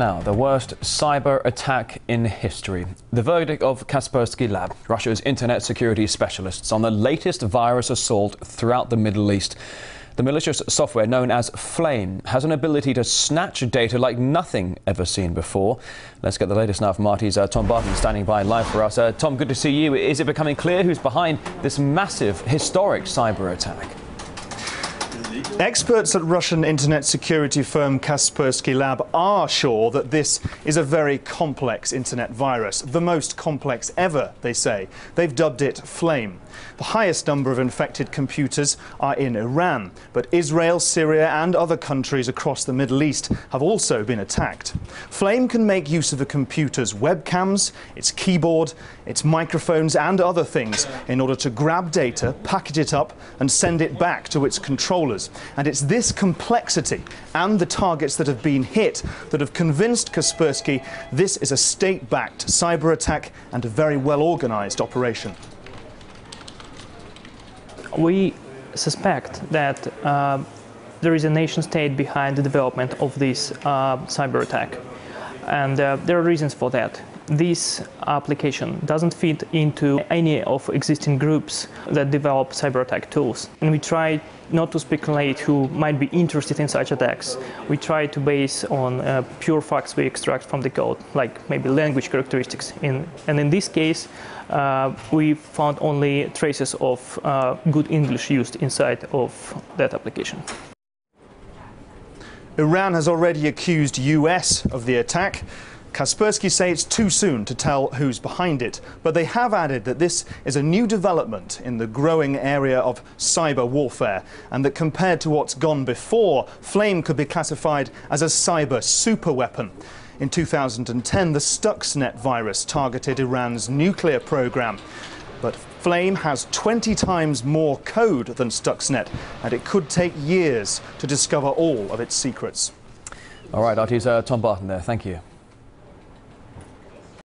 Now, the worst cyber attack in history. The verdict of Kaspersky Lab, Russia's internet security specialists, on the latest virus assault throughout the Middle East. The malicious software known as Flame has an ability to snatch data like nothing ever seen before. Let's get the latest now from RT's uh, Tom Barton standing by live for us. Uh, Tom, good to see you. Is it becoming clear who's behind this massive, historic cyber attack? Experts at Russian internet security firm Kaspersky Lab are sure that this is a very complex internet virus, the most complex ever, they say. They've dubbed it Flame. The highest number of infected computers are in Iran, but Israel, Syria and other countries across the Middle East have also been attacked. Flame can make use of a computer's webcams, its keyboard, its microphones and other things in order to grab data, package it up and send it back to its controllers. And it's this complexity and the targets that have been hit that have convinced Kaspersky this is a state-backed cyber attack and a very well-organized operation. We suspect that uh, there is a nation state behind the development of this uh, cyber attack. And uh, there are reasons for that. This application doesn't fit into any of existing groups that develop cyber attack tools. And we try not to speculate who might be interested in such attacks. We try to base on uh, pure facts we extract from the code, like maybe language characteristics. In, and in this case, uh, we found only traces of uh, good English used inside of that application. Iran has already accused US of the attack. Kaspersky say it's too soon to tell who's behind it, but they have added that this is a new development in the growing area of cyber warfare, and that compared to what's gone before, Flame could be classified as a cyber superweapon. In 2010, the Stuxnet virus targeted Iran's nuclear program. But Flame has 20 times more code than Stuxnet, and it could take years to discover all of its secrets. All right, RT's uh, Tom Barton there. Thank you.